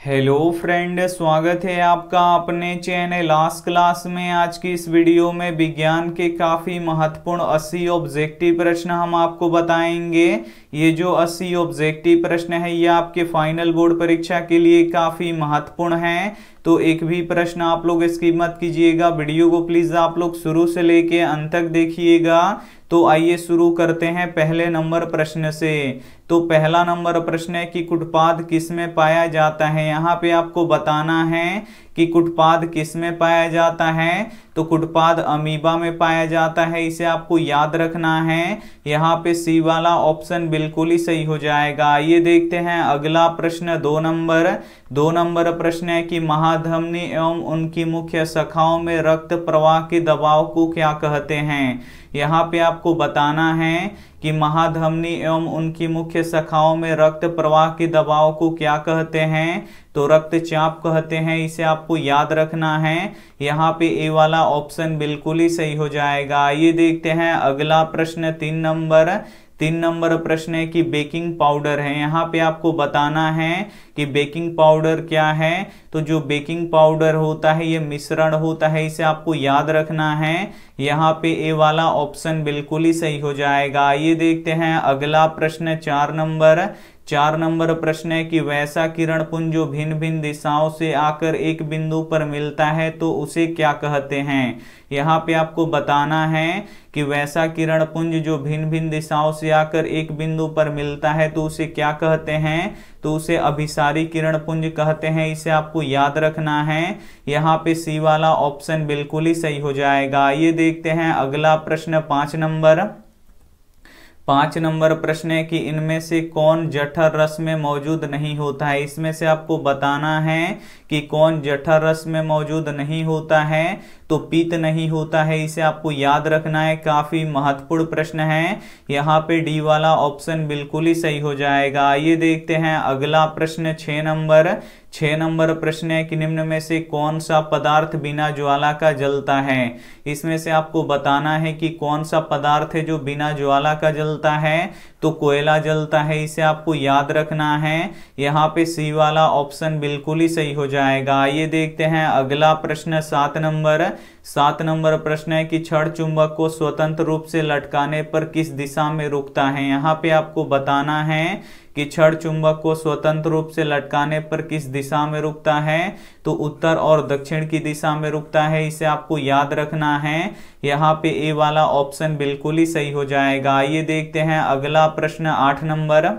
Hello friend, स्वागत है आपका अपने चैनल लास्ट क्लास में। आज की इस वीडियो में विज्ञान के काफ़ी महत्वपूर्ण 80 ऑब्जेक्टिव प्रश्न हम आपको बताएँगे। ये जो 80 ऑब्जेक्टिव प्रश्न है, ये आपके फाइनल बोर्ड परीक्षा के लिए काफ़ी महत्वपूर्ण है। तो एक भी प्रश्न आप लोग इसकी मत कीजिएगा। वीडियो को प्लीज़ आप लोग शुरू से लेके अंत तक देखिएगा। तो आइए शुरू करते हैं पहले नंबर प्रश्न से। तो पहला नंबर प्रश्न है कि कुटपाद किसमें पाया जाता है? यहाँ पे आपको बताना है कि कुटपाद किसमें पाया जाता है? तो कुटपाद अमीबा में पाया जाता है। इसे आपको याद रखना है। यहाँ पे सी वाला ऑप्शन बिल्कुल ही सही हो जाएगा। ये देखते हैं अगला प्रश्न, दो नंबर। दो नंबर प्रश्न है कि महाधमनी एवं उनकी मुख्य शाखाओं में रक्त प्रवाह के दबाव को क्या कहते हैं? यहाँ पे आपको बताना है कि महाधमनी एवं उनकी मुख्य शाखाओं में रक्त प्रवाह के दबाव को क्या कहते हैं? तो रक्तचाप कहते हैं, इसे आपको याद रखना है। यहाँ पे ए वाला ऑप्शन बिल्कुल ही सही हो जाएगा। ये देखते हैं अगला प्रश्न, तीन नंबर। तीन नंबर प्रश्न है कि बेकिंग पाउडर है। यहाँ पे आपको बताना है कि बेकिंग पाउडर क्या है। तो जो बेकिंग पाउडर होता है, ये मिश्रण होता है, इसे आपको याद रखना है। यहाँ पे ए वाला ऑप्शन बिल्कुल ही सही हो जाएगा। ये देखते हैं अगला प्रश्न, चार नंबर। चार नंबर प्रश्न है कि वैसा किरण पुंज जो भिन्न भिन्न दिशाओं से आकर एक बिंदु पर मिलता है तो उसे क्या कहते हैं? यहाँ पे आपको बताना है कि वैसा किरण पुंज जो भिन्न भिन्न दिशाओं से आकर एक बिंदु पर मिलता है तो उसे क्या कहते हैं? तो उसे अभिसारी किरण पुंज कहते हैं, इसे आपको याद रखना है। यहाँ पे सी वाला ऑप्शन बिल्कुल ही सही हो जाएगा। ये देखते हैं अगला प्रश्न, पाँच नंबर। पाँच नंबर प्रश्न है कि इनमें से कौन जठर रस में मौजूद नहीं होता है? इसमें से आपको बताना है कि कौन जठर रस में मौजूद नहीं होता है। तो पीत नहीं होता है। इसे आपको याद रखना है। काफ़ी महत्वपूर्ण प्रश्न है। यहाँ पे डी वाला ऑप्शन बिल्कुल ही सही हो जाएगा। ये देखते हैं अगला प्रश्न छह नंबर। छह नंबर प्रश्न है कि निम्न में से कौन सा पदार्थ बिना ज्वाला का जलता है? इसमें से आपको बताना है कि कौन सा पदार्थ है जो बिना ज्वाला का जलता है। तो कोयला जलता है, इसे आपको याद रखना है। यहाँ पे सी वाला ऑप्शन बिल्कुल ही सही हो जाएगा। ये देखते हैं अगला प्रश्न सात नंबर। सात नंबर प्रश्न है कि छड़ चुंबक को स्वतंत्र रूप से लटकाने पर किस दिशा में रुकता है? यहाँ पे आपको बताना है कि छड़ चुंबक को स्वतंत्र रूप से लटकाने पर किस दिशा में रुकता है? तो उत्तर और दक्षिण की दिशा में रुकता है, इसे आपको याद रखना है। यहाँ पे ए वाला ऑप्शन बिल्कुल ही सही हो जाएगा। आइए देखते हैं अगला प्रश्न, आठ नंबर।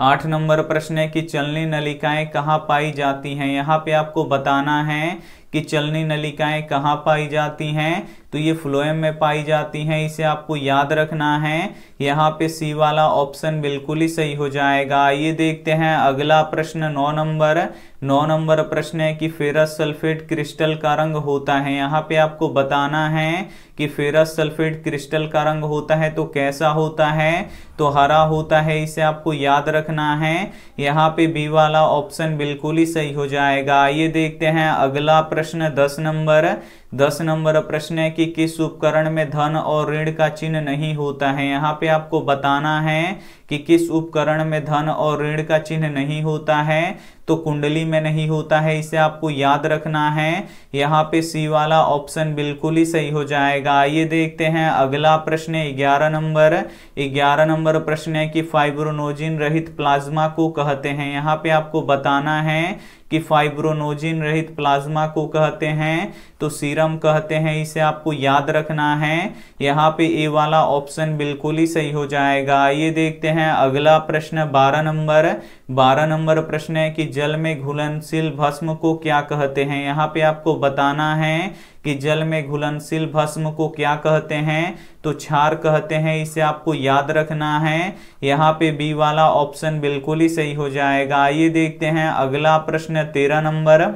आठ नंबर प्रश्न है कि चलनी नलिकाएँ कहाँ पाई जाती हैं? यहाँ पे आपको बताना है कि चलनी नलिकाएँ कहाँ पाई जाती हैं? तो ये फ्लोएम में पाई जाती हैं, इसे आपको याद रखना है। यहाँ पे सी वाला ऑप्शन बिल्कुल ही सही हो जाएगा। ये देखते हैं अगला प्रश्न, नौ नंबर। नौ नंबर प्रश्न है कि फेरस सल्फेट क्रिस्टल का रंग होता है। यहाँ पे आपको बताना है कि फेरस सल्फेट क्रिस्टल का रंग होता है तो कैसा होता है? तो हरा होता है, इसे आपको याद रखना है। यहाँ पे बी वाला ऑप्शन बिल्कुल ही सही हो जाएगा। ये देखते हैं अगला प्रश्न, दस नंबर। दस नंबर प्रश्न है कि किस उपकरण में धन और ऋण का चिन्ह नहीं होता है? यहाँ पे आपको बताना है कि किस उपकरण में धन और ऋण का चिन्ह नहीं होता है तो कुंडली में नहीं होता है, इसे आपको याद रखना है। यहाँ पे सी वाला ऑप्शन बिल्कुल ही सही हो जाएगा। आइए देखते हैं अगला प्रश्न, ग्यारह नंबर। ग्यारह नंबर प्रश्न है कि फाइब्रोनोजिन रहित प्लाज्मा को कहते हैं। यहाँ पे आपको बताना है कि फाइब्रोनोजिन रहित प्लाज्मा को कहते हैं तो सीरम कहते हैं, इसे आपको याद रखना है। यहाँ पे ए वाला ऑप्शन बिल्कुल ही सही हो जाएगा। ये देखते हैं अगला प्रश्न, बारह नंबर। बारह नंबर प्रश्न है कि जल में घुलनशील भस्म को क्या कहते हैं? यहाँ पे आपको बताना है कि जल में घुलनशील भस्म को क्या कहते हैं? तो क्षार कहते हैं, इसे आपको याद रखना है। यहाँ पे बी वाला ऑप्शन बिल्कुल ही सही हो जाएगा। ये देखते हैं अगला प्रश्न, तेरह नंबर।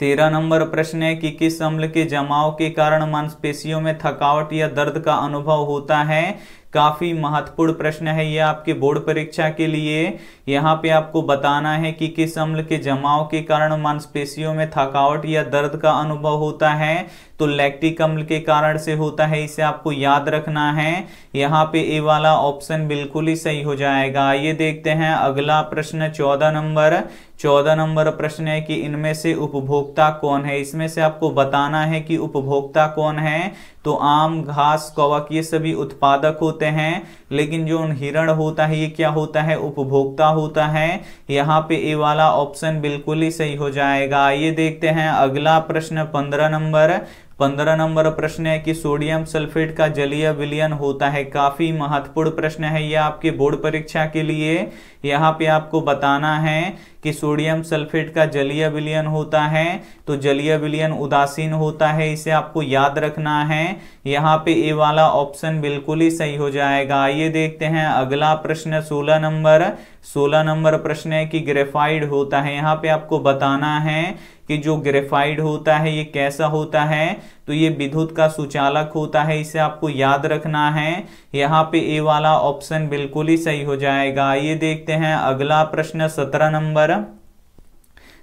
तेरह नंबर प्रश्न है कि किस अम्ल के जमाव के कारण मांसपेशियों में थकावट या दर्द का अनुभव होता है? काफ़ी महत्वपूर्ण प्रश्न है ये आपके बोर्ड परीक्षा के लिए। यहाँ पे आपको बताना है कि किस अम्ल के जमाव के कारण मांसपेशियों में थकावट या दर्द का अनुभव होता है। तो लैक्टिक अम्ल के कारण से होता है, इसे आपको याद रखना है। यहाँ पे ए वाला ऑप्शन बिल्कुल ही सही हो जाएगा। ये देखते हैं अगला प्रश्न, चौदह नंबर। चौदह नंबर प्रश्न है कि इनमें से उपभोक्ता कौन है? इसमें से आपको बताना है कि उपभोक्ता कौन है। तो आम, घास, कवक, ये सभी उत्पादक होते हैं, लेकिन जो हिरण होता है, ये क्या होता है? उपभोक्ता होता है। यहाँ पे ए वाला ऑप्शन बिल्कुल ही सही हो जाएगा। ये देखते हैं अगला प्रश्न, पंद्रह नंबर। पंद्रह नंबर प्रश्न है कि सोडियम सल्फेट का जलीय विलयन होता है। काफ़ी महत्वपूर्ण प्रश्न है यह आपके बोर्ड परीक्षा के लिए। यहाँ पे आपको बताना है कि सोडियम सल्फेट का जलीय विलयन होता है तो जलीय विलयन उदासीन होता है, इसे आपको याद रखना है। यहाँ पे ए वाला ऑप्शन बिल्कुल ही सही हो जाएगा। आइए देखते हैं अगला प्रश्न 16 नंबर। 16 नंबर प्रश्न है कि ग्रेफाइड होता है। यहाँ पे आपको बताना है कि जो ग्रेफाइड होता है, ये कैसा होता है? तो ये विद्युत का सुचालक होता है, इसे आपको याद रखना है। यहाँ पे ए वाला ऑप्शन बिल्कुल ही सही हो जाएगा। ये देखते हैं अगला प्रश्न, सत्रह नंबर।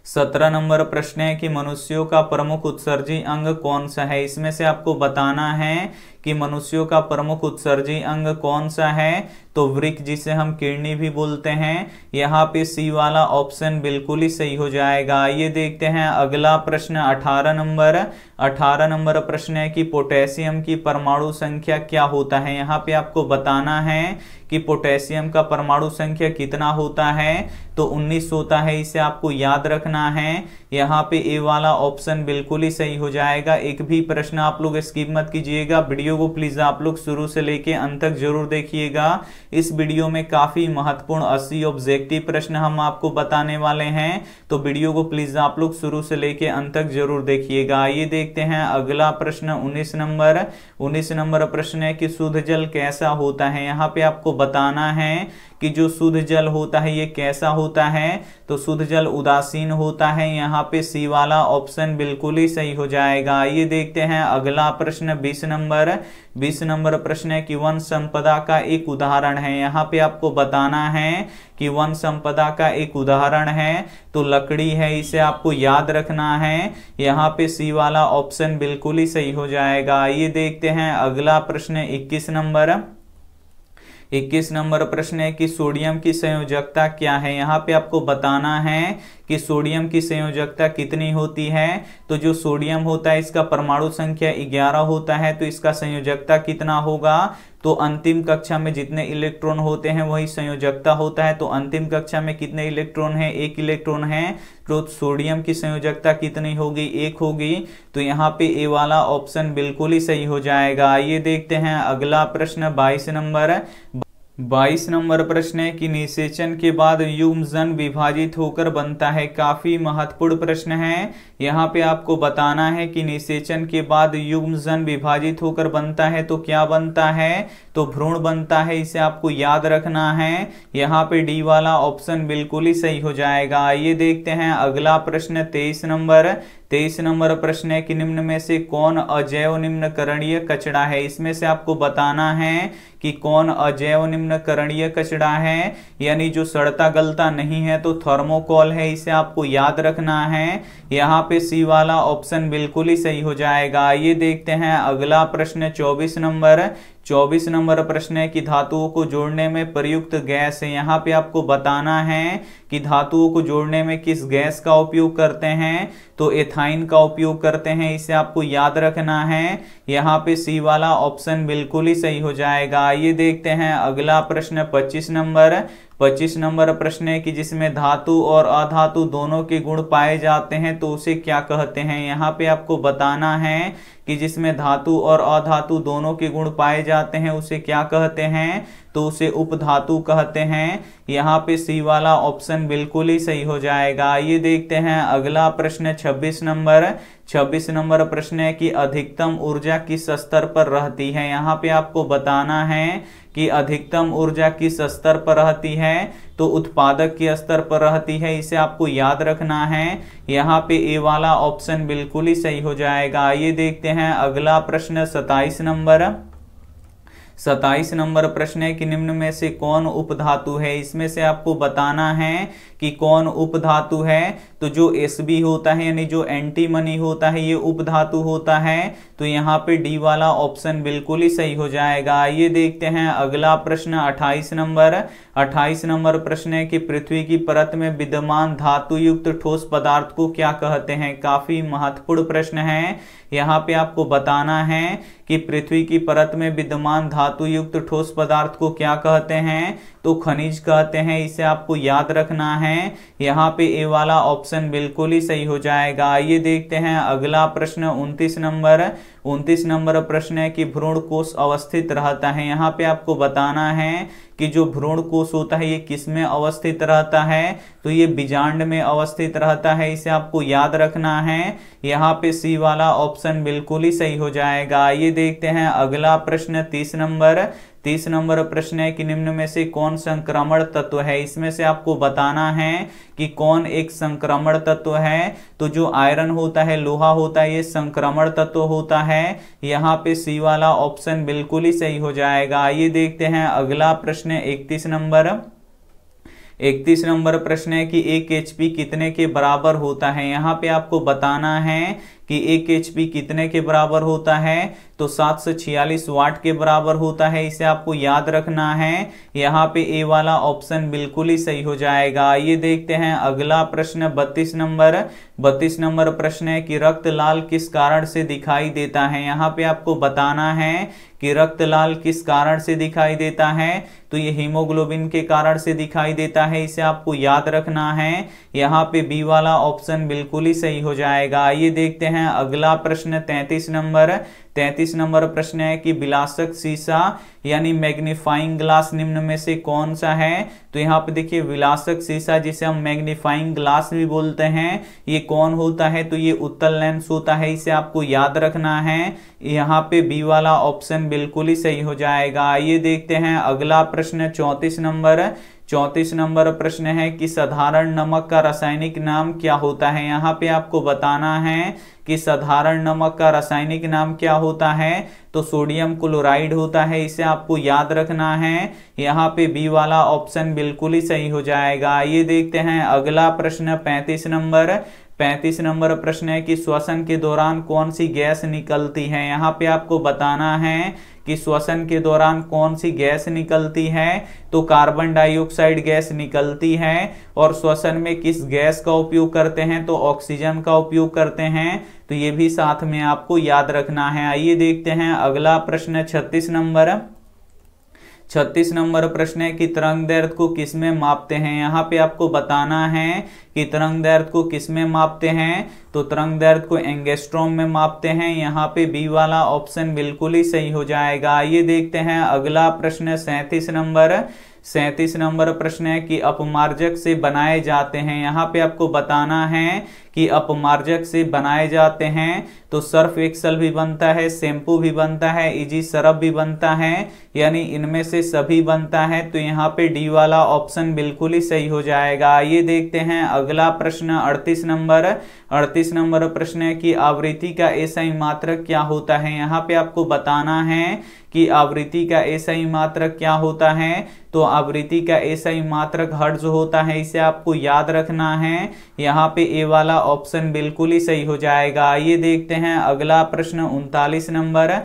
सत्रह नंबर प्रश्न है कि मनुष्यों का प्रमुख उत्सर्जी अंग कौन सा है? इसमें से आपको बताना है कि मनुष्यों का प्रमुख उत्सर्जी अंग कौन सा है? तो वृक जिसे हम किडनी भी बोलते हैं, यहाँ पे सी वाला ऑप्शन बिल्कुल ही सही हो जाएगा। ये देखते हैं अगला प्रश्न 18 नंबर। 18 नंबर प्रश्न है कि पोटेशियम की परमाणु संख्या क्या होता है? यहाँ पे आपको बताना है कि पोटेशियम का परमाणु संख्या कितना होता है तो 19 होता है, इसे आपको याद रखना है। यहाँ पे ए वाला ऑप्शन बिल्कुल ही सही हो जाएगा। एक भी प्रश्न आप लोग स्किप मत कीजिएगा। वीडियो को प्लीज़ आप लोग शुरू से लेके अंत तक ज़रूर देखिएगा। इस वीडियो में काफ़ी महत्वपूर्ण अस्सी ऑब्जेक्टिव प्रश्न हम आपको बताने वाले हैं। तो वीडियो को प्लीज़ आप लोग शुरू से लेके अंत तक ज़रूर देखिएगा। ये देखते हैं अगला प्रश्न, उन्नीस नंबर। उन्नीस नंबर प्रश्न है कि शुद्ध जल कैसा होता है? यहाँ पे आपको बताना है कि जो शुद्ध जल होता है, ये कैसा होता है? तो शुद्ध जल उदासीन होता है। यहाँ पे सी वाला ऑप्शन बिल्कुल ही सही हो जाएगा। ये देखते हैं अगला प्रश्न, बीस नंबर। बीस नंबर प्रश्न है कि वन संपदा का एक उदाहरण है। यहाँ पे आपको बताना है कि वन संपदा का एक उदाहरण है। तो लकड़ी है, इसे आपको याद रखना है। यहाँ पे सी वाला ऑप्शन बिल्कुल ही सही हो जाएगा। ये देखते हैं अगला प्रश्न, इक्कीस नंबर। इक्कीस नंबर प्रश्न है कि सोडियम की संयोजकता क्या है? यहाँ पे आपको बताना है कि सोडियम की संयोजकता कितनी होती है? तो जो सोडियम होता है, इसका परमाणु संख्या 11 होता है तो इसका संयोजकता कितना होगा? तो अंतिम कक्षा में जितने इलेक्ट्रॉन होते हैं, वही संयोजकता होता है। तो अंतिम कक्षा में कितने इलेक्ट्रॉन है? एक इलेक्ट्रॉन है। तो सोडियम की संयोजकता कितनी होगी? एक होगी। तो यहाँ पे ए वाला ऑप्शन बिल्कुल ही सही हो जाएगा। ये देखते हैं अगला प्रश्न, बाईस नंबर। बाईस नंबर प्रश्न है कि निषेचन के बाद युग्मजन विभाजित होकर बनता है, काफ़ी महत्वपूर्ण प्रश्न है। यहाँ पे आपको बताना है कि निषेचन के बाद युग्मजन विभाजित होकर बनता है तो क्या बनता है? तो भ्रूण बनता है, इसे आपको याद रखना है। यहाँ पे डी वाला ऑप्शन बिल्कुल ही सही हो जाएगा। आइए देखते हैं अगला प्रश्न, तेईस नंबर। तेईस नंबर प्रश्न है कि निम्न में से कौन अजैव निम्न करणीय कचड़ा है? इसमें से आपको बताना है कि कौन अजैव निम्न करणीय कचड़ा है? यानी जो सड़ता गलता नहीं है तो थर्मोकॉल है, इसे आपको याद रखना है। यहाँ पे सी वाला ऑप्शन बिल्कुल ही सही हो जाएगा। ये देखते हैं अगला प्रश्न, चौबीस नंबर। चौबीस नंबर प्रश्न है कि धातुओं को जोड़ने में प्रयुक्त गैस है। यहाँ पे आपको बताना है कि धातुओं को जोड़ने में किस गैस का उपयोग करते हैं तो एथाइन का उपयोग करते हैं, इसे आपको याद रखना है। यहाँ पे सी वाला ऑप्शन बिल्कुल ही सही हो जाएगा। ये देखते हैं अगला प्रश्न 25 नंबर। 25 नंबर प्रश्न है कि जिसमें धातु और अधातु दोनों के गुण पाए जाते हैं तो उसे क्या कहते हैं? यहाँ पे आपको बताना है कि जिसमें धातु और अधातु दोनों के गुण पाए जाते हैं, उसे क्या कहते हैं? तो उसे उपधातु कहते हैं। यहाँ पे सी वाला ऑप्शन बिल्कुल ही सही हो जाएगा। ये देखते हैं अगला प्रश्न 26 नंबर। 26 नंबर प्रश्न है कि अधिकतम ऊर्जा किस स्तर पर रहती है? यहाँ पे आपको बताना है कि अधिकतम ऊर्जा किस स्तर पर रहती है तो उत्पादक के स्तर पर रहती है, इसे आपको याद रखना है। यहाँ पे ए वाला ऑप्शन बिल्कुल ही सही हो जाएगा। आइए देखते हैं अगला प्रश्न 27 नंबर। सताइस नंबर प्रश्न है कि निम्न में से कौन उपधातु है? इसमें से आपको बताना है कि कौन उपधातु है? तो जो एस बी होता है, यानी जो एंटी मनी होता है, ये उपधातु होता है। तो यहाँ पे डी वाला ऑप्शन बिल्कुल ही सही हो जाएगा। आइए देखते हैं अगला प्रश्न 28 नंबर। 28 नंबर प्रश्न है कि पृथ्वी की परत में विद्यमान धातु युक्त ठोस पदार्थ को क्या कहते हैं? काफ़ी महत्वपूर्ण प्रश्न है। यहाँ पे आपको बताना है कि पृथ्वी की परत में विद्यमान धातु युक्त ठोस पदार्थ को क्या कहते हैं? तो खनिज कहते हैं, इसे आपको याद रखना है। यहाँ पे ए वाला ऑप्शन बिल्कुल ही सही हो जाएगा। आइए देखते हैं अगला प्रश्न 29 नंबर। 29 नंबर प्रश्न है कि भ्रूण कोष अवस्थित रहता है। यहाँ पे आपको बताना है कि जो भ्रूण कोष होता है, ये किसमें अवस्थित रहता है? तो ये बीजांड में अवस्थित रहता है, इसे आपको याद रखना है। यहाँ पे सी वाला ऑप्शन बिल्कुल ही सही हो जाएगा। ये देखते हैं अगला प्रश्न, तीस नंबर। तीस नंबर प्रश्न है कि निम्न में से कौन संक्रमण तत्व है? इसमें से आपको बताना है कि कौन एक संक्रमण तत्व है। तो जो आयरन होता है, लोहा होता है, ये संक्रमण तत्व होता है, यहाँ पे सी वाला ऑप्शन बिल्कुल ही सही हो जाएगा। आइए देखते हैं अगला प्रश्न, इकतीस नंबर। इकतीस नंबर प्रश्न है कि एक एचपी कितने के बराबर होता है? यहाँ पे आपको बताना है कि एक एच कितने के बराबर होता है? तो सात सौ छियालीस वाट के बराबर होता है। इसे आपको याद रखना है। यहाँ पे ए वाला ऑप्शन बिल्कुल ही सही हो जाएगा। ये देखते हैं अगला प्रश्न, बत्तीस नंबर। बत्तीस नंबर प्रश्न है कि रक्त लाल किस कारण से दिखाई देता है? यहाँ पे आपको बताना है कि रक्त लाल किस कारण से दिखाई देता है। तो ये हीमोग्लोबिन के कारण से दिखाई देता है। इसे आपको याद रखना है। यहाँ पे बी वाला ऑप्शन बिल्कुल ही सही हो जाएगा। ये देखते हैं अगला प्रश्न तैतीस नंबर तैतीस नंबर प्रश्न है कि विलासक शीशा यानी मैग्नीफाइंग ग्लास निम्न में से कौन सा है? तो यहाँ पे देखिए विलासक शीशा जिसे हम मैग्नीफाइंग ग्लास भी बोलते हैं, ये कौन होता है? तो ये उत्तल लेंस होता है, इसे आपको याद रखना है। यहाँ पे बी वाला ऑप्शन बिल्कुल ही सही हो जाएगा। ये देखते हैं, अगला प्रश्न, चौतीस नंबर चौतीस नंबर प्रश्न है कि साधारण नमक का रासायनिक नाम क्या होता है? यहाँ पे आपको बताना है कि साधारण नमक का रासायनिक नाम क्या होता है? तो सोडियम क्लोराइड होता है, इसे आपको याद रखना है। यहाँ पे बी वाला ऑप्शन बिल्कुल ही सही हो जाएगा। ये देखते हैं अगला प्रश्न, पैंतीस नंबर। पैंतीस नंबर प्रश्न है कि श्वसन के दौरान कौन सी गैस निकलती है? यहाँ पे आपको बताना है कि श्वसन के दौरान कौन सी गैस निकलती है? तो कार्बन डाइऑक्साइड गैस निकलती है और श्वसन में किस गैस का उपयोग करते हैं? तो ऑक्सीजन का उपयोग करते हैं। तो ये भी साथ में आपको याद रखना है। आइए देखते हैं अगला प्रश्न, छत्तीस नंबर। छत्तीस नंबर प्रश्न है कि तरंग दैर्घ्य को किसमें मापते हैं? यहाँ पे आपको बताना है कि तरंग दैर्घ्य को किसमें मापते हैं? तो तरंग दैर्घ्य को एंगेस्ट्रोम में मापते हैं। यहाँ पे बी वाला ऑप्शन बिल्कुल ही सही हो जाएगा। ये देखते हैं अगला प्रश्न, सैंतीस नंबर। सैतीस नंबर प्रश्न है कि अपमार्जक से बनाए जाते हैं। यहाँ पे आपको बताना है कि अपमार्जक से बनाए जाते हैं तो सर्फ एक्सल भी बनता है, शैम्पू भी बनता है इजी सरफ भी बनता है, यानी इनमें से सभी बनता है तो यहाँ पे डी वाला ऑप्शन बिल्कुल ही सही हो जाएगा। ये देखते हैं अगला प्रश्न, अड़तीस नंबर। अड़तीस नंबर प्रश्न है कि आवृत्ति का ऐसा ही मात्रक क्या होता है? यहाँ पे आपको बताना है कि आवृत्ति का ऐसा ही मात्रक क्या होता है? तो आवृत्ति का ऐसा ही मात्रक हर्ज होता है, इसे आपको याद रखना है। यहाँ पे ए वाला ऑप्शन बिल्कुल ही सही हो जाएगा। आइए देखते हैं अगला प्रश्न, उनतालीस नंबर।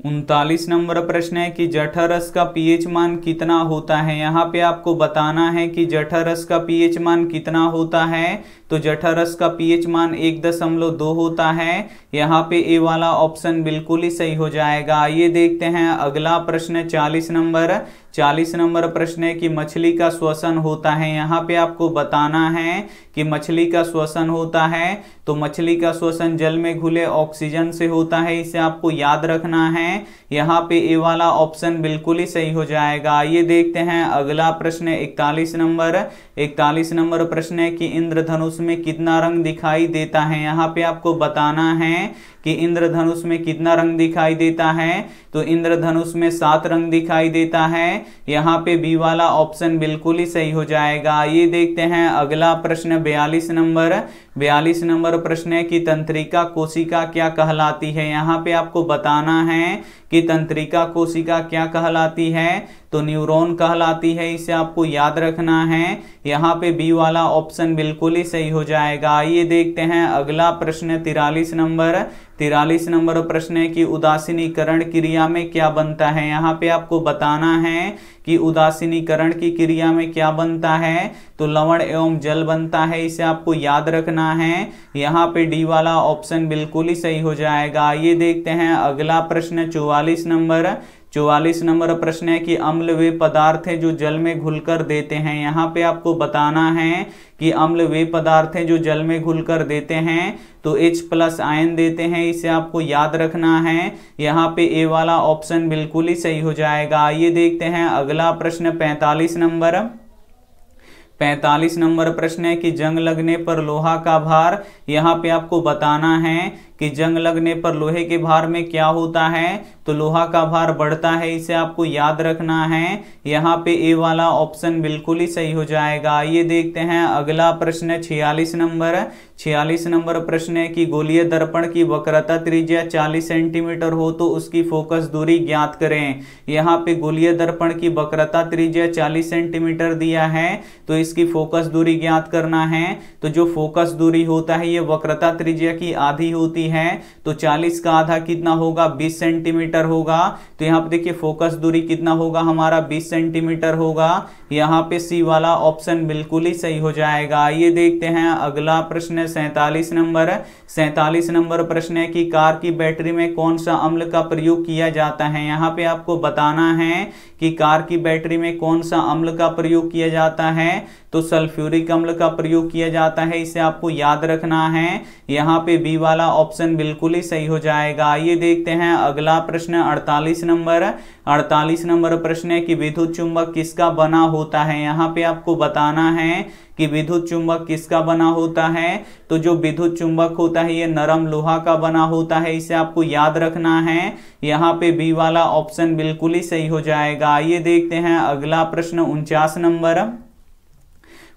उनतालीस नंबर प्रश्न है कि जठरस का पीएच मान कितना होता है? यहाँ पे आपको बताना है कि जठरस का पीएच मान कितना होता है। तो जठरस का पीएच मान एक दशमलव दो होता है। यहाँ पे ए वाला ऑप्शन बिल्कुल ही सही हो जाएगा। ये देखते हैं अगला प्रश्न, चालीस नंबर। चालीस नंबर प्रश्न है कि मछली का श्वसन होता है। यहाँ पे आपको बताना है कि मछली का श्वसन होता है तो मछली का श्वसन जल में घुले ऑक्सीजन से होता है, इसे आपको याद रखना है। यहाँ पे ये वाला ऑप्शन बिल्कुल ही सही हो जाएगा। ये देखते हैं अगला प्रश्न है इकतालीस नंबर। इकतालीस नंबर प्रश्न है कि इंद्रधनुष में कितना रंग दिखाई देता है? यहाँ पे आपको बताना है कि इंद्रधनुष में कितना रंग दिखाई देता है। तो इंद्रधनुष में सात रंग दिखाई देता है। यहाँ पे बी वाला ऑप्शन बिल्कुल ही सही हो जाएगा। ये देखते हैं अगला प्रश्न, बयालीस नंबर। बयालीस नंबर प्रश्न है कि तंत्रिका कोशिका क्या कहलाती है? यहाँ पे आपको बताना है कि तंत्रिका कोशिका क्या कहलाती है। तो न्यूरॉन कहलाती है, इसे आपको याद रखना है। यहाँ पे बी वाला ऑप्शन बिल्कुल ही सही हो जाएगा। आइए देखते हैं अगला प्रश्न, तिरालीस नंबर। तिरालीस नंबर प्रश्न है कि उदासीनीकरण क्रिया में क्या बनता है? यहाँ पे आपको बताना है कि उदासीनीकरण की क्रिया में क्या बनता है? तो लवण एवं जल बनता है, इसे आपको याद रखना है। यहाँ पे डी वाला ऑप्शन बिल्कुल ही सही हो जाएगा। ये देखते हैं अगला प्रश्न, चौवालीस नंबर। चौवालीस नंबर प्रश्न है कि अम्ल वे पदार्थ है जो जल में घुलकर देते हैं। यहाँ पे आपको बताना है कि अम्ल वे पदार्थ है जो जल में घुलकर देते हैं तो H प्लस आयन देते हैं। इसे आपको याद रखना है। यहाँ पे ए वाला ऑप्शन बिल्कुल ही सही हो जाएगा। आइए देखते हैं अगला प्रश्न, पैंतालीस नंबर। पैंतालीस नंबर प्रश्न है कि जंग लगने पर लोहा का भार। यहाँ पे आपको बताना है कि जंग लगने पर लोहे के भार में क्या होता है? तो लोहा का भार बढ़ता है, इसे आपको याद रखना है। यहाँ पे ए वाला ऑप्शन बिल्कुल ही सही हो जाएगा। ये देखते हैं अगला प्रश्न है छियालीस नंबर। छियालीस नंबर प्रश्न है कि गोलीय दर्पण की वक्रता त्रिज्या 40 सेंटीमीटर हो तो उसकी फोकस दूरी ज्ञात करें। यहाँ पे गोलीय दर्पण की वक्रता त्रिज्या 40 सेंटीमीटर दिया है तो इसकी फोकस दूरी ज्ञात करना है। तो जो फोकस दूरी होता है, ये वक्रता त्रिज्या की आधी होती है तो 40 का आधा कितना होगा? 20 सेंटीमीटर होगा। तो यहाँ पे देखिए, फोकस दूरी कितना होगा हमारा? 20 सेंटीमीटर होगा। यहाँ पे सी वाला ऑप्शन बिल्कुल ही सही हो जाएगा। ये देखते हैं अगला प्रश्न है सैतालीस नंबर। सैतालीस नंबर प्रश्न है कि कार की बैटरी में कौन सा अम्ल का प्रयोग किया जाता है? यहाँ पे आपको बताना है कि कार की बैटरी में कौन सा अम्ल का प्रयोग किया जाता है। तो सल्फ्यूरिक अम्ल का प्रयोग किया जाता है, इसे आपको याद रखना है। यहाँ पे बी वाला ऑप्शन बिल्कुल ही सही हो जाएगा। आइए देखते हैं अगला प्रश्न 48 नंबर। 48 नंबर प्रश्न है कि विद्युत चुंबक किसका बना होता है? यहाँ पे आपको बताना है कि विद्युत चुंबक किसका बना होता है? तो जो विद्युत चुंबक होता है, ये नरम लोहा का बना होता है, इसे आपको याद रखना है। यहाँ पे बी वाला ऑप्शन बिल्कुल ही सही हो जाएगा। आइए देखते हैं अगला प्रश्न, उनचास नंबर।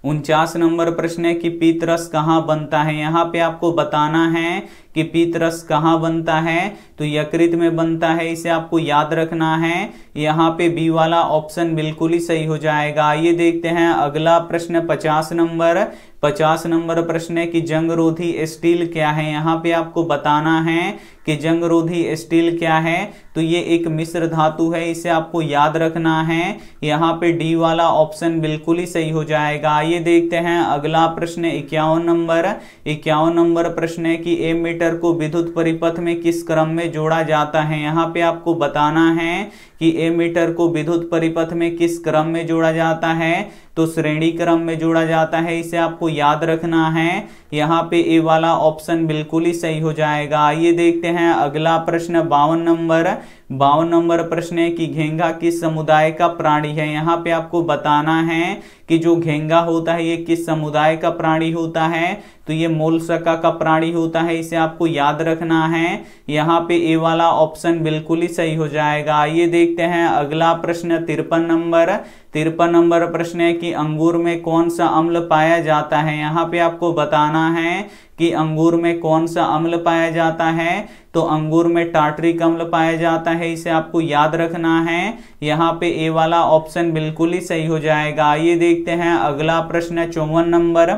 उनचास नंबर प्रश्न है कि पीतरस कहाँ बनता है? यहाँ पे आपको बताना है कि पीतरस कहाँ बनता है। तो यकृत में बनता है, इसे आपको याद रखना है। यहाँ पे बी वाला ऑप्शन बिल्कुल ही सही हो जाएगा। ये देखते हैं अगला प्रश्न, पचास नंबर। पचास नंबर प्रश्न है कि जंगरोधी स्टील क्या है? यहाँ पे आपको बताना है कि जंगरोधी स्टील क्या है। तो ये एक मिश्र धातु है, इसे आपको याद रखना है। यहाँ पे डी वाला ऑप्शन बिल्कुल ही सही हो जाएगा। ये देखते हैं अगला प्रश्न, इक्यावन नंबर। इक्यावन नंबर प्रश्न है कि ए मीटर को विद्युत परिपथ में किस क्रम में जोड़ा जाता है? यहाँ पे आपको बताना है कि ए मीटर को विद्युत परिपथ में किस क्रम में जोड़ा जाता है। तो श्रेणी क्रम में जोड़ा जाता है, इसे आपको याद रखना है। यहाँ पे ए वाला ऑप्शन बिल्कुल ही सही हो जाएगा। आइए देखते हैं अगला प्रश्न, बावन नंबर। बावन नंबर प्रश्न है कि घेंगा किस समुदाय का प्राणी है? यहाँ पे आपको बताना है कि जो घेंगा होता है, ये किस समुदाय का प्राणी होता है? तो ये मोलसका का प्राणी होता है, इसे आपको याद रखना है। यहाँ पे ए वाला ऑप्शन बिल्कुल ही सही हो जाएगा। ये देखते हैं अगला प्रश्न, तिरपन नंबर। तिरपन नंबर प्रश्न है कि अंगूर में कौन सा अम्ल पाया जाता है? यहाँ पे आपको बताना है कि अंगूर में कौन सा अम्ल पाया जाता है। तो अंगूर में टाटरिक अम्ल पाया जाता है, इसे आपको याद रखना है। यहाँ पे ए वाला ऑप्शन बिल्कुल ही सही हो जाएगा। आइए देखते हैं अगला प्रश्न है चौवन नंबर।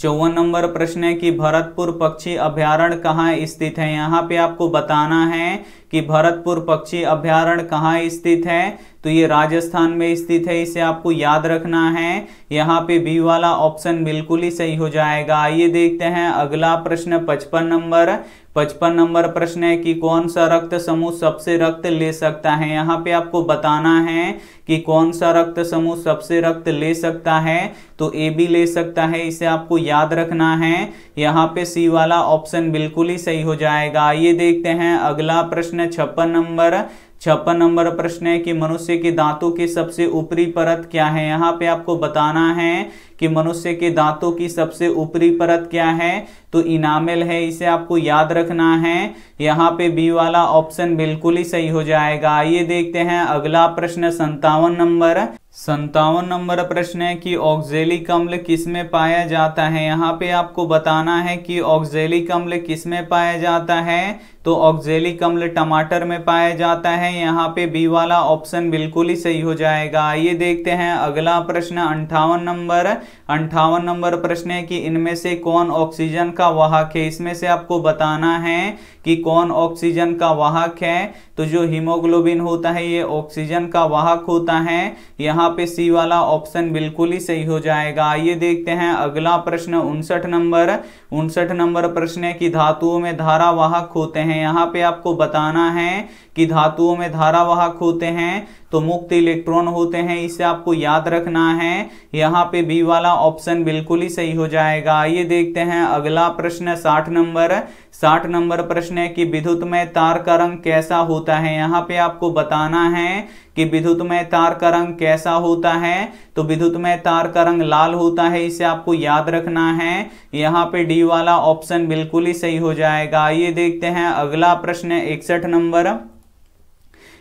चौवन नंबर प्रश्न है कि भरतपुर पक्षी अभ्यारण कहाँ स्थित है? यहाँ पे आपको बताना है कि भरतपुर पक्षी अभ्यारण कहाँ स्थित है? तो ये राजस्थान में स्थित है, इसे आपको याद रखना है। यहाँ पे बी वाला ऑप्शन बिल्कुल ही सही हो जाएगा। आइए देखते हैं अगला प्रश्न, पचपन नंबर। पचपन नंबर प्रश्न है कि कौन सा रक्त समूह सबसे रक्त ले सकता है? यहाँ पे आपको बताना है कि कौन सा रक्त समूह सबसे रक्त ले सकता है तो ए बी ले सकता है। इसे आपको याद रखना है। यहाँ पे सी वाला ऑप्शन बिल्कुल ही सही हो जाएगा। ये देखते हैं अगला प्रश्न, छप्पन नंबर। छप्पन नंबर प्रश्न है कि मनुष्य के दांतों की सबसे ऊपरी परत क्या है? यहाँ पे आपको बताना है कि मनुष्य के दांतों की सबसे ऊपरी परत क्या है? तो इनामेल है, इसे आपको याद रखना है। यहाँ पे बी वाला ऑप्शन बिल्कुल ही सही हो जाएगा। आइए देखते हैं अगला प्रश्न संतावन नंबर। संतावन नंबर प्रश्न है कि ऑक्जेलिक अम्ल किसमें पाया जाता है? यहाँ पे आपको बताना है कि ऑक्जेलिक अम्ल किसमें पाया जाता है? तो ऑक्जेलिक अम्ल टमाटर में पाया जाता है। यहाँ पे बी वाला ऑप्शन बिल्कुल ही सही हो जाएगा। आइए देखते हैं अगला प्रश्न, अंठावन नंबर। अंठावन नंबर प्रश्न है कि इनमें से कौन ऑक्सीजन का वाहक है? इसमें से आपको बताना है कि कौन ऑक्सीजन का वाहक है। तो जो हीमोग्लोबिन होता है, ये ऑक्सीजन का वाहक होता है। यहाँ पे सी वाला ऑप्शन बिल्कुल ही सही हो जाएगा। आइए देखते हैं अगला प्रश्न, उनसठ नंबर। उनसठ नंबर प्रश्न है कि धातुओं में धारा वाहक होते हैं। यहाँ पे आपको बताना है कि धातुओं में धारावाहक होते हैं तो मुक्त इलेक्ट्रॉन होते हैं, इसे आपको याद रखना है। यहाँ पे बी वाला ऑप्शन बिल्कुल ही सही हो जाएगा। आइए देखते हैं अगला प्रश्न साठ नंबर। साठ नंबर प्रश्न है कि विद्युत में तार का रंग कैसा होता है? यहाँ पे आपको बताना है कि विद्युत में तार का रंग कैसा होता है। तो विद्युत में तार का रंग लाल होता है, इसे आपको याद रखना है। यहाँ पे डी वाला ऑप्शन बिल्कुल ही सही हो जाएगा। आइए देखते हैं अगला प्रश्न है, इकसठ नंबर।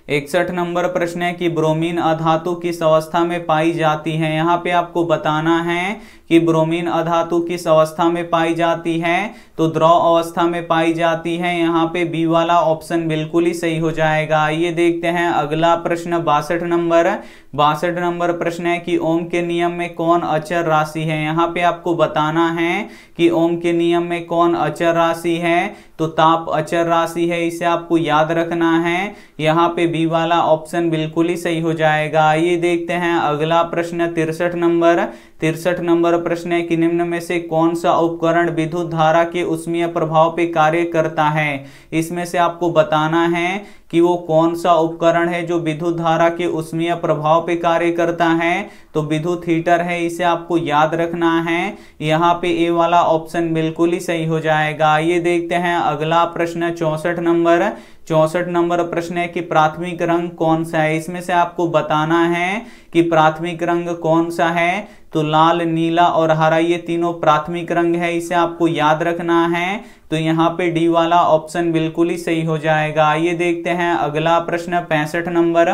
इकसठ नंबर प्रश्न है कि ब्रोमीन अधातु किस अवस्था में पाई जाती है? यहाँ पे आपको बताना है कि ब्रोमीन अधातु किस अवस्था में पाई जाती है? तो द्रव अवस्था में पाई जाती है। यहाँ पे बी वाला ऑप्शन बिल्कुल ही सही हो जाएगा। ये देखते हैं अगला प्रश्न, बासठ नंबर। बासठ नंबर प्रश्न है कि ओम के नियम में कौन अचर राशि है? यहाँ पे आपको बताना है कि ओम के नियम में कौन अचर राशि है। तो ताप अचर राशि है, इसे आपको याद रखना है। यहाँ पे बी वाला ऑप्शन बिल्कुल ही सही हो जाएगा। ये देखते हैं अगला प्रश्न, तिरसठ नंबर। तिरसठ नंबर प्रश्न है कि निम्न में से कौन सा उपकरण विद्युत धारा के उष्मीय प्रभाव पे कार्य करता है? इसमें से आपको बताना है कि वो कौन सा उपकरण है जो विद्युत धारा के उष्मीय प्रभाव पे कार्य करता है? तो विद्युत हीटर है, इसे आपको याद रखना है। यहाँ पे ए वाला ऑप्शन बिल्कुल ही सही हो जाएगा। ये देखते हैं अगला प्रश्न, चौसठ नंबर। चौसठ नंबर प्रश्न है कि प्राथमिक रंग कौन सा है? इसमें से आपको बताना है कि प्राथमिक रंग कौन सा है। तो लाल, नीला और हरा, ये तीनों प्राथमिक रंग है, इसे आपको याद रखना है। तो यहाँ पे डी वाला ऑप्शन बिल्कुल ही सही हो जाएगा। आइए देखते हैं अगला प्रश्न, पैंसठ नंबर।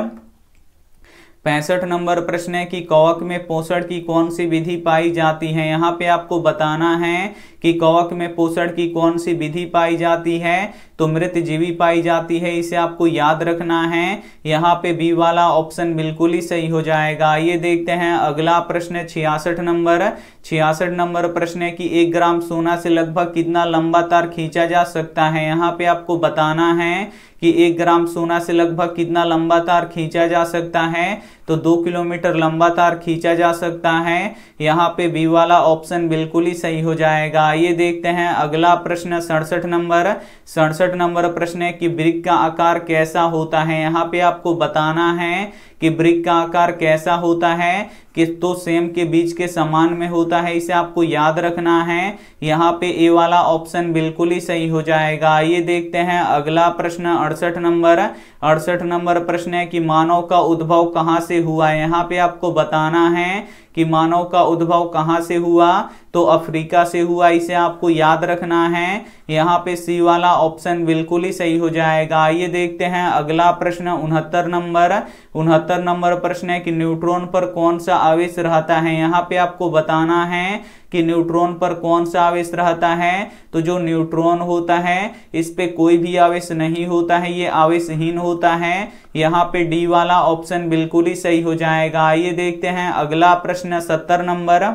पैंसठ नंबर प्रश्न है कि कवक में पोषण की कौन सी विधि पाई जाती है? यहाँ पे आपको बताना है कि कवक में पोषण की कौन सी विधि पाई जाती है तो मृत जीवी पाई जाती है, इसे आपको याद रखना है। यहाँ पे बी वाला ऑप्शन बिल्कुल ही सही हो जाएगा। ये देखते हैं अगला प्रश्न, छियासठ नंबर। छियासठ नंबर प्रश्न है कि एक ग्राम सोना से लगभग कितना लंबा तार खींचा जा सकता है? यहाँ पे आपको बताना है कि एक ग्राम सोना से लगभग कितना लंबा तार खींचा जा सकता है? तो दो किलोमीटर लंबा तार खींचा जा सकता है। यहाँ पे बी वाला ऑप्शन बिल्कुल ही सही हो जाएगा। ये देखते हैं अगला प्रश्न, सड़सठ नंबर। सड़सठ नंबर प्रश्न है कि ब्रिक का आकार कैसा होता है? यहाँ पे आपको बताना है कि ब्रिक का आकार कैसा होता है, कि तो सेम के बीच के समान में होता है, इसे आपको याद रखना है। यहाँ पे ए वाला ऑप्शन बिल्कुल ही सही हो जाएगा। ये देखते हैं अगला प्रश्न, अड़सठ नंबर। अड़सठ नंबर प्रश्न है कि मानव का उद्भव कहाँ से हुआ है? यहाँ पे आपको बताना है कि मानव का उद्भव कहाँ से हुआ? तो अफ्रीका से हुआ, इसे आपको याद रखना है। यहाँ पे सी वाला ऑप्शन बिल्कुल ही सही हो जाएगा। ये देखते हैं अगला प्रश्न, उनहत्तर नंबर। उनहत्तर नंबर प्रश्न है कि न्यूट्रॉन पर कौन सा आवेश रहता है? यहाँ पे आपको बताना है कि न्यूट्रॉन पर कौन सा आवेश रहता है। तो जो न्यूट्रॉन होता है, इस पे कोई भी आवेश नहीं होता है, ये आवेशहीन होता है। यहाँ पे डी वाला ऑप्शन बिल्कुल ही सही हो जाएगा। आइए देखते हैं अगला प्रश्न, सत्तर नंबर।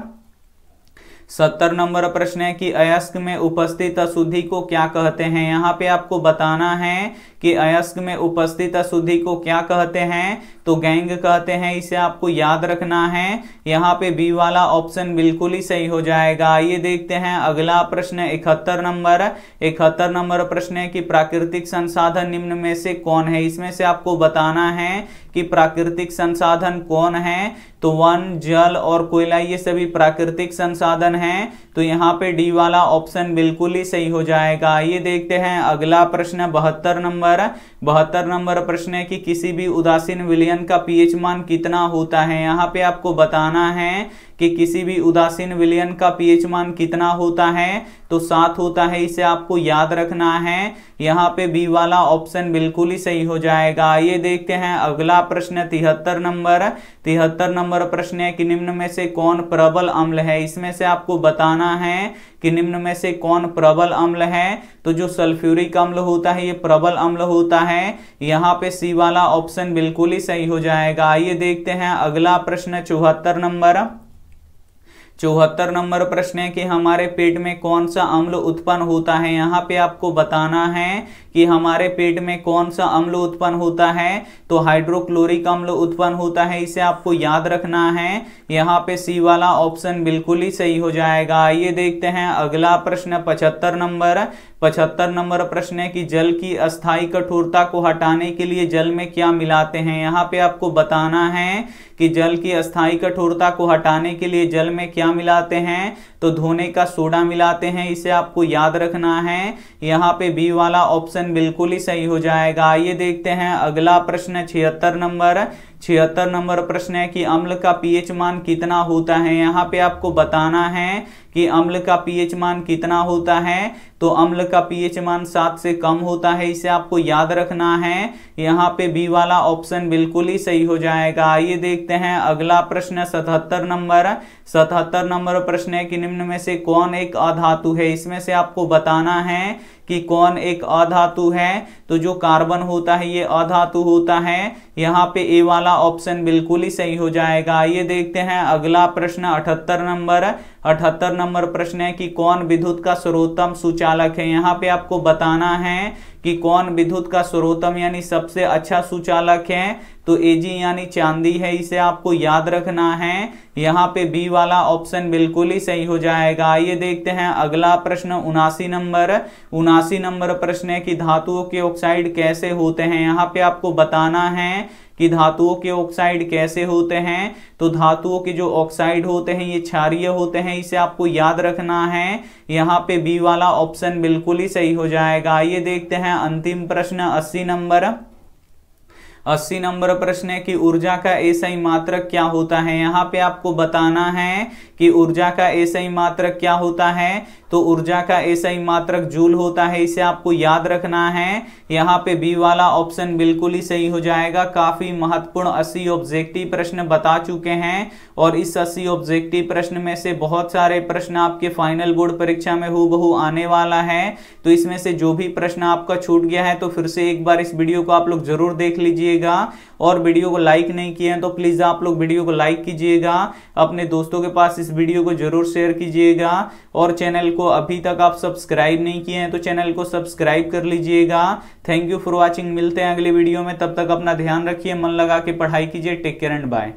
सत्तर नंबर प्रश्न है कि अयस्क में उपस्थित अशुद्धि को क्या कहते हैं? यहाँ पे आपको बताना है कि अयस्क में उपस्थित अशुद्धि को क्या कहते हैं? तो गैंग कहते हैं, इसे आपको याद रखना है। यहाँ पे बी वाला ऑप्शन बिल्कुल ही सही हो जाएगा। ये देखते हैं अगला प्रश्न, इकहत्तर नंबर। इकहत्तर नंबर प्रश्न है कि प्राकृतिक संसाधन निम्न में से कौन है? इसमें से आपको बताना है कि प्राकृतिक संसाधन कौन है? तो वन, जल और कोयला, ये सभी प्राकृतिक संसाधन हैं। तो यहाँ पे डी वाला ऑप्शन बिल्कुल ही सही हो जाएगा। ये देखते हैं अगला प्रश्न, बहत्तर नंबर। बहत्तर नंबर प्रश्न है कि किसी भी उदासीन विलयन का पीएच मान कितना होता है? यहाँ पे आपको बताना है कि किसी भी उदासीन विलयन का पीएच मान कितना होता है तो सात होता है, इसे आपको याद रखना है। यहाँ पे बी वाला ऑप्शन बिल्कुल ही सही हो जाएगा। आइए देखते हैं अगला प्रश्न, तिहत्तर नंबर। तिहत्तर नंबर प्रश्न है कि निम्न में से कौन प्रबल अम्ल है? इसमें से आपको बताना है कि निम्न में से कौन प्रबल अम्ल है। तो जो सल्फ्यूरिक अम्ल होता है, ये प्रबल अम्ल होता है। यहाँ पे सी वाला ऑप्शन बिल्कुल ही सही हो जाएगा। आइए देखते हैं अगला प्रश्न, चौहत्तर नंबर। चौहत्तर नंबर प्रश्न है कि हमारे पेट में कौन सा अम्ल उत्पन्न होता है? यहाँ पे आपको बताना है कि हमारे पेट में कौन सा अम्ल उत्पन्न होता है तो हाइड्रोक्लोरिक अम्ल उत्पन्न होता है, इसे आपको याद रखना है। यहाँ पे सी वाला ऑप्शन बिल्कुल ही सही हो जाएगा। आइए देखते हैं अगला प्रश्न, पचहत्तर नंबर। पचहत्तर नंबर प्रश्न है कि जल की अस्थाई कठोरता को हटाने के लिए जल में क्या मिलाते हैं? यहाँ पे आपको बताना है कि जल की अस्थाई कठोरता को हटाने के लिए जल में क्या मिलाते हैं? तो धोने का सोडा मिलाते हैं, इसे आपको याद रखना है। यहाँ पे बी वाला ऑप्शन बिल्कुल ही सही हो जाएगा। आइए देखते हैं अगला प्रश्न छिहत्तर नंबर। छिहत्तर नंबर प्रश्न है कि अम्ल का पीएच मान कितना होता है? यहाँ पे आपको बताना है कि अम्ल का पीएच मान कितना होता है? तो अम्ल का पीएच मान सात से कम होता है, इसे आपको याद रखना है। यहाँ पे बी वाला ऑप्शन बिल्कुल ही सही हो जाएगा। आइए देखते हैं अगला प्रश्न, सतहत्तर नंबर। सतहत्तर नंबर प्रश्न है कि निम्न में से कौन एक अधातु है? इसमें से आपको बताना है कि कौन एक अधातु है। तो जो कार्बन होता है, ये अधातु होता है। यहाँ पे ए वाला ऑप्शन बिल्कुल ही सही हो जाएगा। ये देखते हैं अगला प्रश्न, अठहत्तर नंबर। अठहत्तर नंबर प्रश्न है कि कौन विद्युत का सर्वोत्तम सुचालक है? यहाँ पे आपको बताना है कि कौन विद्युत का सर्वोत्तम यानी सबसे अच्छा सुचालक है? तो एजी यानी चांदी है, इसे आपको याद रखना है। यहाँ पे बी वाला ऑप्शन बिल्कुल ही सही हो जाएगा। आइए देखते हैं अगला प्रश्न, उनासी नंबर। उनासी नंबर प्रश्न है कि धातुओं के ऑक्साइड कैसे होते हैं? यहाँ पे आपको बताना है कि धातुओं के ऑक्साइड कैसे होते हैं? तो धातुओं के जो ऑक्साइड होते हैं, ये क्षारिय होते हैं, इसे आपको याद रखना है। यहाँ पे बी वाला ऑप्शन बिल्कुल ही सही हो जाएगा। ये देखते हैं अंतिम प्रश्न अस्सी नंबर। अस्सी नंबर प्रश्न है कि ऊर्जा का ही मात्रक क्या होता है? यहाँ पे आपको बताना है कि ऊर्जा का ही मात्रक क्या होता है? तो ऊर्जा का ही मात्रक जूल होता है, इसे आपको याद रखना है। यहाँ पे बी वाला ऑप्शन बिल्कुल ही सही हो जाएगा। काफ़ी महत्वपूर्ण अस्सी ऑब्जेक्टिव प्रश्न बता चुके हैं और इस अस्सी ऑब्जेक्टिव प्रश्न में से बहुत सारे प्रश्न आपके फाइनल बोर्ड परीक्षा में हु आने वाला है। तो इसमें से जो भी प्रश्न आपका छूट गया है तो फिर से एक बार इस वीडियो को आप लोग ज़रूर देख लीजिएगा और वीडियो को लाइक नहीं किए हैं तो प्लीज़ आप लोग वीडियो को लाइक कीजिएगा। अपने दोस्तों के पास इस वीडियो को ज़रूर शेयर कीजिएगा और चैनल को अभी तक आप सब्सक्राइब नहीं किए हैं तो चैनल को सब्सक्राइब कर लीजिएगा। थैंक यू फॉर वॉचिंग मिलते हैं अगले वीडियो में। तब तक अपना ध्यान रखिए, मन लगा के पढ़ाई कीजिए। Take care and bye